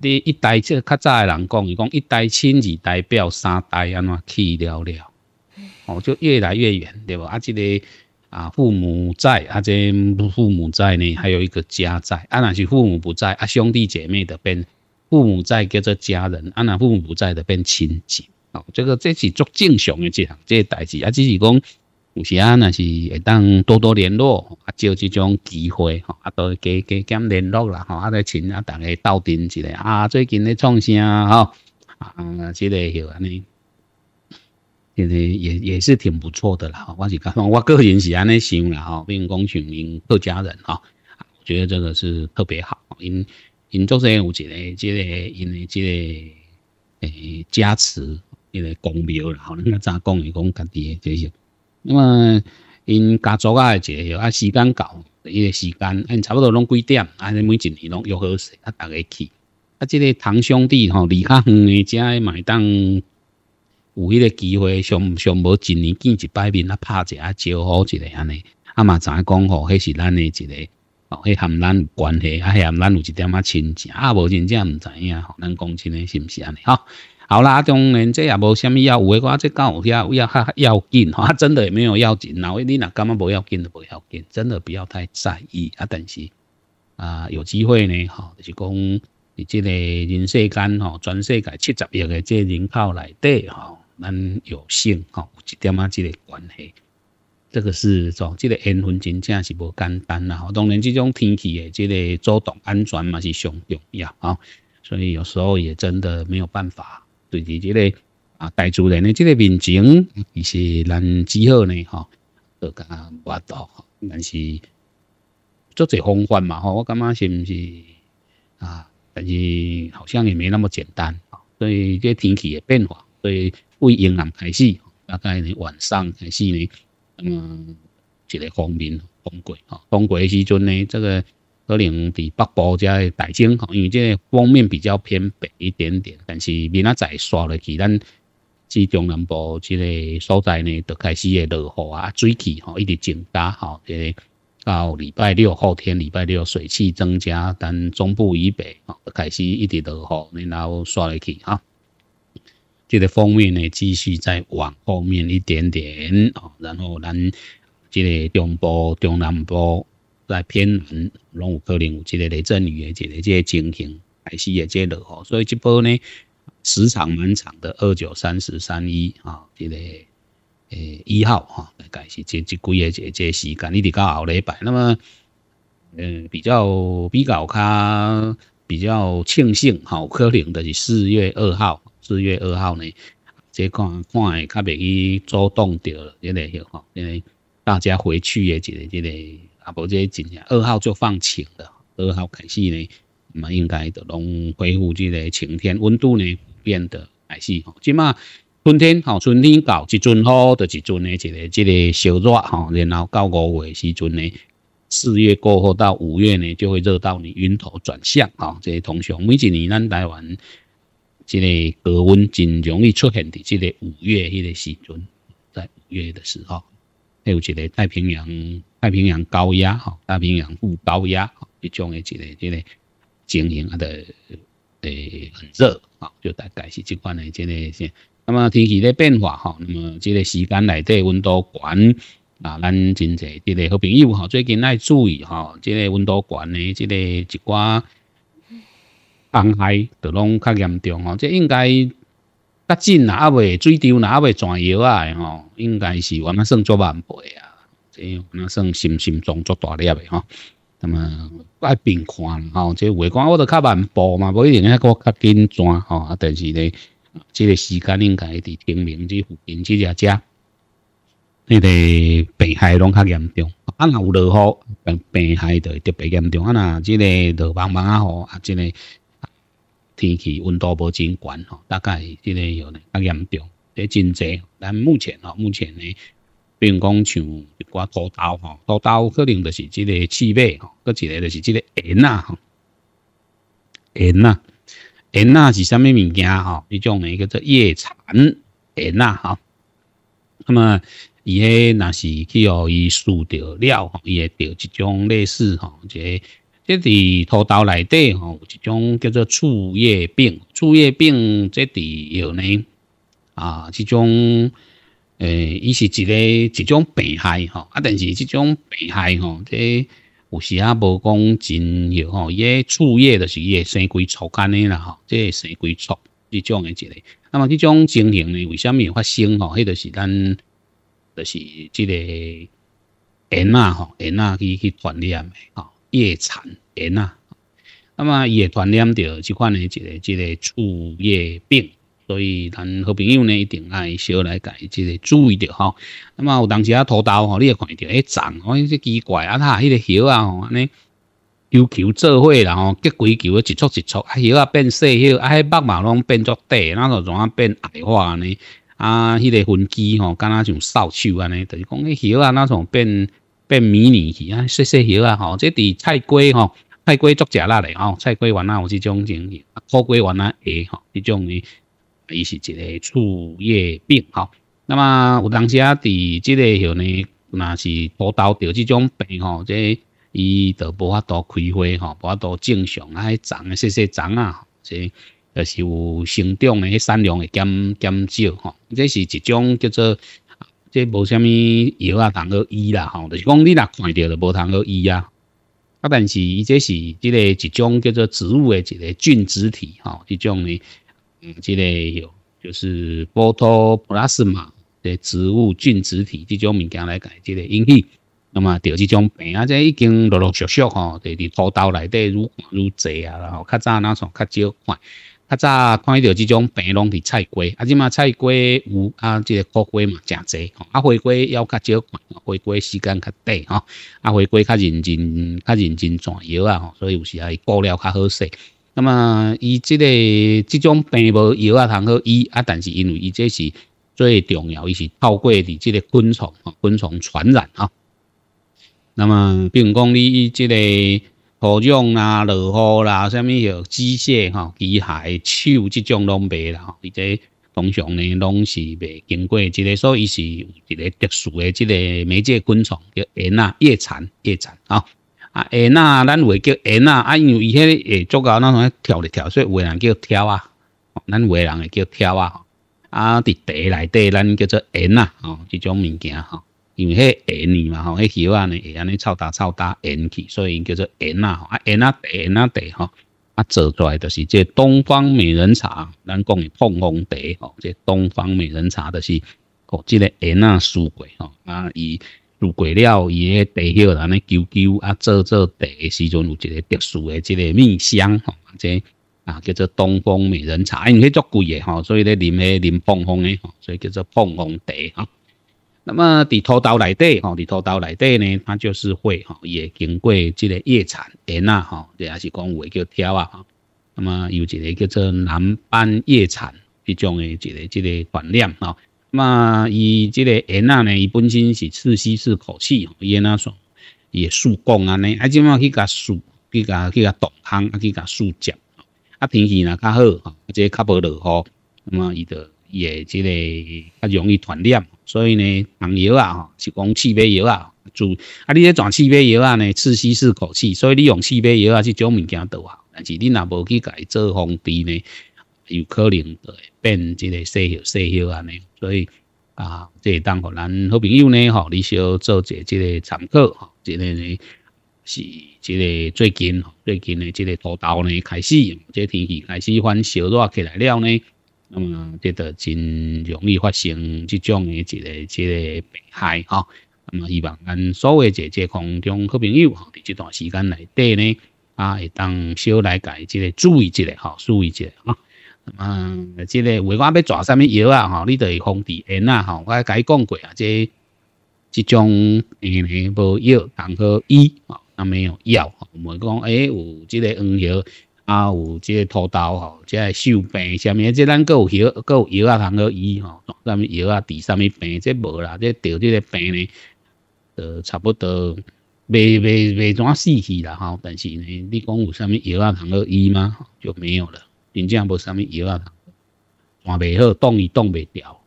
你一代即较早的人讲，伊讲一代亲，二代表，三代安怎去了了，哦，就越来越远，对无？啊，这个啊，父母在，啊，这父母在呢，还有一个家在。啊，若是父母不在，啊，兄弟姐妹的变父母在叫做家人，啊，若父母不在的变亲戚。哦，这个这是足正常的一项这个代志，啊，只是讲。有时啊，若是会当多多联络，啊，借即种机会，吼，啊，多加加减联络啦，吼，啊，再请啊，逐个斗阵一下，啊，最近咧创啥，吼，啊，即个有安尼，现在也也是挺不错的啦，我是讲，我个人是安尼想啦，吼，比如讲像因客家人，吼，我觉得这个是特别好，因因做些有一个即个因为即个诶加持。迄个公庙啦，吼，咱较早讲诶讲家己的这些。那么因家族啊一个啊时间到，伊个时间，因差不多拢几点，啊，每一年拢约好势，啊，逐个去。啊，即个堂兄弟吼，离较远诶，遮会买单有迄个机会，上上无一年见一摆面啊，拍者啊，招呼一个安尼。啊嘛，知影讲吼，迄是咱诶一个，哦，迄含咱有关系，啊，含咱有一点仔亲情，啊，无真正毋知影，吼，咱讲真诶是毋是安尼？吼，好啦，当然这也无虾米要有诶，我这讲有遐要较要紧，吼，啊真的也没有要紧，然后你若感觉无要紧就无要紧，真的不要太在意啊。但是啊，有机会呢，吼，就是讲伫即个人世间，吼，全世界七十亿诶即人口内底，吼，咱有幸，吼，有一点仔即个关系。这个是说，这个缘分真正是无简单啦。当然，这种天气的这个主动安全嘛是上重要啊。所以有时候也真的没有办法对于这个啊大自然的这个面情，其实咱只好呢，哈，都甲挖到。但是做这方法嘛，哈，我感觉是不是啊？但是好像也没那么简单啊。所以这天气的变化，所以为阴暗开始，大概呢晚上开始呢。嗯，一个方面风过吼，风过时阵呢，这个可能伫北部遮大景吼，因为这个方面比较偏北一点点，但是明仔载刷落去，咱至中南部这个所在呢，就开始会落雨啊，水气吼一直增加吼，这个到礼拜六后天礼拜六水汽增加，但中部以北吼开始一直落雨，然后刷落去哈。这个方面呢，继续再往后面一点点啊，然后咱这个中部、中南部在偏南，拢有可能有这个雷阵雨的这个这个情形，开始也接落雨，所以这波呢时长蛮长的，二九三十三一啊，这个诶一号哈，大概是这这几个这这时间，一直到后礼拜，那么嗯比较比较较比较庆幸哈，可能的是四月二号。四月二号呢，这看看会较袂去阻挡着，这个吼，因为大家回去的这个这个啊，无这真正二号就放晴了，二号开始呢，那么应该都拢恢复这个晴天，温度呢变得开始吼，即嘛春天吼，春天到一阵好，就一阵呢，这个这个小热吼，然后到五月时阵呢，四月过后到五月呢，就会热到你晕头转向啊，这些同学每一年咱台湾。这个高温真容易出现的，这个五月迄个时阵，在五月的时候，还有一个太平洋太平洋高压哈，太平洋副高压哈，一种的一个这个情形啊的诶很热啊，就大概是这款的这个些。那么天气的变化哈，那么这个时间内底温度悬啊，咱真济这个好朋友哈，最近爱注意哈，这个温度悬的这个一寡。伤害都拢较严重吼，这应该较近啦，还未水潮啦，还未转摇啊吼，应该是原来算足万倍啊，这原来算心心脏足大粒的吼。那么爱并看吼，这话讲我都较慢步嘛，无一定遐个较紧转吼，啊，但是呢，这个时间应该伫清明这附近这只只，那个病害拢较严重，啊，若有落雨，病病害就特别严重，啊，若这个落茫茫啊吼，啊，这个。天气温度无真悬吼，大概即个有呢较严重，这真济。咱目前吼，目前呢，比如讲像一寡土豆吼，土豆可能就是即个刺猬吼，搁一个就是即个盐呐吼，盐呐，盐呐是啥物物件吼？一种呢叫做叶蚕盐呐吼。那么伊迄若是去互伊输着了吼，伊会着一种类似吼，即。这伫土豆内底吼，有一种叫做醋叶病。醋叶病这伫药呢啊，这种诶，伊是一个一种病害吼。啊，但是这种病害吼，这有时啊无讲真药吼。伊醋叶就是伊会生规臭干的啦吼，这生规臭这种诶一个。那么这种情形呢，为什么会发生吼？迄就是咱就是这个盐啊吼，盐啊去去传染的吼。叶蚕炎啊，那么也传染着即款的一个一个树叶病，所以咱好朋友呢一定爱小来改即个注意着吼。那么有当时啊土豆吼，你会看着诶长，哦，这奇怪啊，它迄个叶啊吼，安尼球球做伙啦吼，结规球一撮一撮，啊叶啊变细叶，啊迄木嘛拢变作短，那就怎啊变矮化呢？啊，迄个分枝吼，敢若像扫帚安尼，就是讲迄叶啊那种变变迷你去啊，细细叶啊吼，这伫菜龟吼，菜龟足食力嘞吼，菜龟丸啊有即种情形，苦龟丸啊下吼，即种呢，伊是一个树叶病吼。那么有当时啊，伫即个叶呢，若是土豆着即种病吼，这伊就无法度开花吼，无法度正常啊，迄长细细长啊，即就是有生长诶，迄产量会减减少吼。这是一种叫做，这无虾米药啊，通好医啦吼，就是讲你若看着就无通好医啊。啊，但是伊这是即个一种叫做植物诶一个菌植体吼，即种呢，嗯，即个有就是波托普拉斯玛的植物菌植体，即种物件来解即个引起。那么得即种病啊，这已经陆陆续续吼，伫伫土豆内底愈愈侪啊，然后较早那种较少看，较早看到即种病拢伫菜瓜，啊，即嘛菜瓜有啊，即个苦瓜嘛诚济，吼，啊花瓜要较少看，花瓜时间较短吼，啊花瓜较认真较认真转药啊，吼，所以有时啊伊过了较好势。那么伊即个即种病无药啊通好医啊，但是因为伊这是最重要，伊是透过伫即个昆虫吼，昆虫传染吼。那么，比如讲你即个土壤啦、落雨啦、啥物有机械吼、机械手即种拢袂啦吼，而且通常呢拢是袂经过即个，所以是有一个特殊的即个媒介昆虫叫蛾啊、叶蝉、叶蝉啊。啊，蛾啊，咱会叫蛾啊，啊，因为伊迄会做到那种跳嚟跳，所以有人叫跳啊，咱有人会叫跳啊。啊，伫地内底咱叫做蛾啊，吼，即种物件吼。因为迄缘呢嘛吼，迄叶啊呢会安尼臭打臭打缘去，所以叫做缘啊吼，啊缘啊地缘啊地吼，啊做出来就是这东方美人茶，咱讲的碰风茶吼，这东方美人茶就是哦，即个缘啊输过吼，啊伊输过了伊个地叶安尼揪揪啊做做茶时阵有一个特殊的即个蜜香吼，这啊叫做东方美人茶，因为足贵的吼，所以咧啉迄啉碰风的吼，所以叫做碰风茶吼。那么，伫土豆内底吼，伫土豆内底呢，它就是会吼，也经过即个叶蝉叶啊吼，这也是讲话叫挑啊吼。那么有一个叫做南斑叶蝉一种的一个即个团链吼。那么伊即个叶啊呢，伊本身是刺吸式口气吼，伊那种也树光安尼，啊，即马去甲树去甲去甲动康啊，去甲树接。啊，天气若较好吼，即较无落雨，那么伊就也即个较容易传染。所以呢，红药啊，吼是讲气味药啊，主啊，你咧转气味药啊呢，刺吸式口气，所以你用气味药啊，这种物件都好。但是你若无去改做防治呢，有可能就会变即个细叶细叶安尼。所以啊，这当互咱好朋友呢，吼，你小做者即个参考，吼，即个呢是即个最近最近的即个土豆呢开始，即个天气开始翻小热起来了呢。那么，这个真容易发生这种的一个这个病害哈。那么，希望咱所有这这空中好朋友哈，在这段时间内底呢，啊，会当少来改这个注意一下哈，注意一下哈。那么，这个为我要抓什么药啊？哈，你得防治炎啊？哈，我甲你讲过啊，这这种炎呢无药当好医啊，那没有药，我们讲诶，有这个黄药。啊，有即个土豆吼，即个手病，啥物？即咱有药，有药啊，通去医吼。啥物药啊，治啥物病？即无啦，即得即个病呢，呃，差不多未未未怎死去啦吼。但是呢，你讲有啥物药啊，通去医吗？就没有了，真正无啥物药啊，通换袂好，挡伊挡袂掉，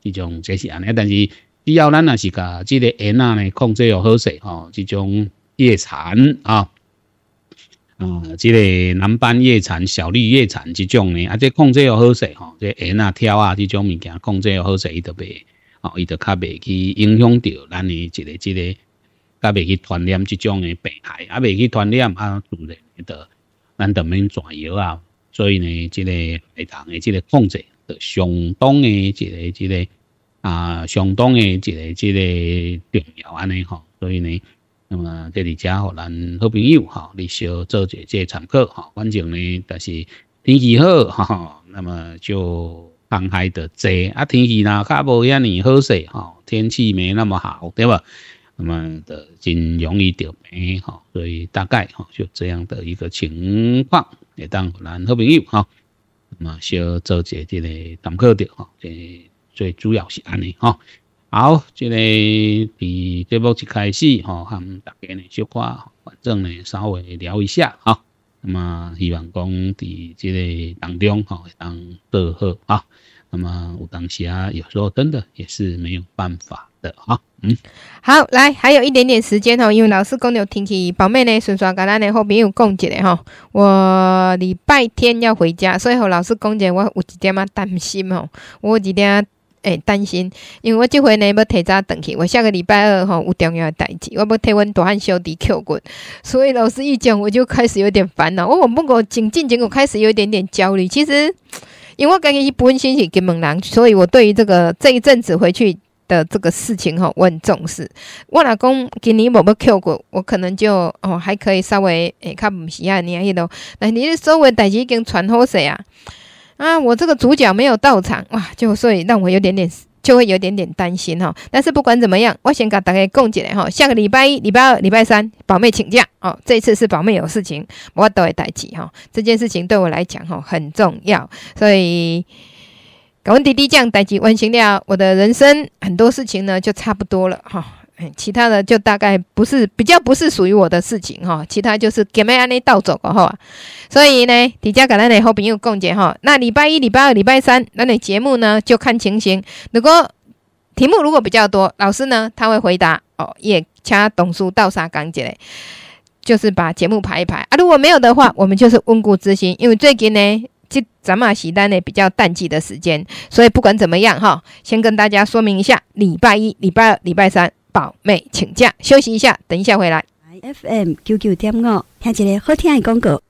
即种这是安尼。但是只要咱若是甲即个炎啊呢控制又好势吼，即种夜残啊。啊，即个南斑叶蝉、小绿叶蝉即种呢，啊，即控制又好势吼，即蛾啊、跳啊即种物件控制又好势，伊就袂，哦，伊就较袂去影响到咱诶一个即个，较袂去传染即种诶病害，啊，袂去传染啊，自然就咱就免转药啊，所以呢，即个系统诶即个控制，就相当诶一个即个啊，相当诶一个即个重要安尼吼，所以呢。那么这里加互咱好朋友哈，你小做者这参考哈。反正呢，但是天气好哈，那么就航海的多啊。天气呢较无遐尼好势哈，天气没那么好，对吧？那么的真容易得病哈，所以大概哈就这样的一个情况，也当咱好朋友哈，那么小做这这个参考的哈，这最主要是安尼哈。好，这个伫节目一开始哈，和大家呢小话，反正呢稍微聊一下哈。那么希望讲伫这个当中哈，当得好啊。那么有当时啊，有时候真的也是没有办法的哈。嗯，好，来还有一点点时间哈，因为老师讲有天气，宝妹呢顺续跟咱的好朋友讲一下哈。我礼拜天要回家，所以和老师讲一我有一点啊担心哦，我有一点。诶，担心，因为我这回呢要提早回去，我下个礼拜二吼有重要的代志，我要替阮大汉小弟扣骨，所以老师一讲，我就开始有点烦恼。我不过紧进结果开始有一点点焦虑。其实，因为我感觉一本身是金门人，所以我对于这个这一阵子回去的这个事情吼，我很重视。我老公今年无要扣骨，我可能就哦还可以稍微诶较唔是啊，你迄度，那你所有代志已经传好势啊。啊，我这个主角没有到场哇，就所以让我有点点就会有点点担心哈。但是不管怎么样，我先给大家供起来哈。下个礼拜一、礼拜二、礼拜三，宝妹请假哦。这次是宝妹有事情，我都会代替哈。这件事情对我来讲哈很重要，所以感恩弟弟这样代替完成了，我的人生很多事情呢就差不多了哈。其他的就大概不是比较不是属于我的事情哈，其他就是给妹安尼倒走个哈，所以呢，底下跟咱的好朋友共结哈。那礼拜一、礼拜二、礼拜三，那你节目呢就看情形。如果题目如果比较多，老师呢他会回答哦，也掐董书倒沙讲解嘞，就是把节目排一排啊。如果没有的话，我们就是温故知新，因为最近呢，这咱们喜单呢比较淡季的时间，所以不管怎么样哈，先跟大家说明一下，礼拜一、礼拜二、礼拜三。宝妹请假休息一下，等一下回来。FM 九九点五，听一个好听的广告。